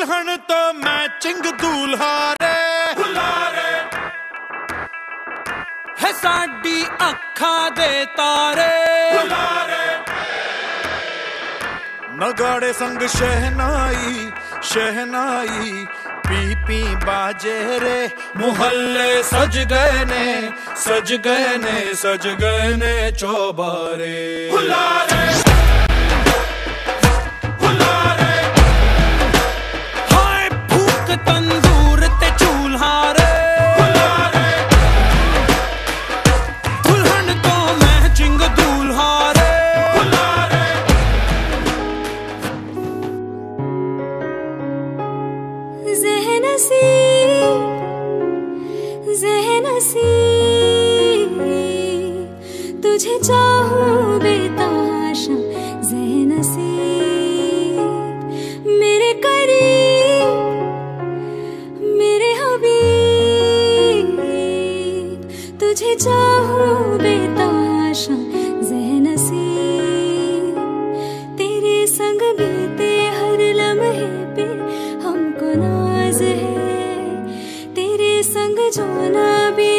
दुल्हन तो मैचिंग दूल्हा रे है साडी अखा दे तारे। नगाड़े संग शहनाई शहनाई पी पी बाजे रे। मुहल्ले सज गए ने सज गए ने सज गए ने चौबारे। बुलारे जहनसी जहनसी तुझे मेरे करीब मेरे हबीब तुझे चाहूँ बेताशा doing be.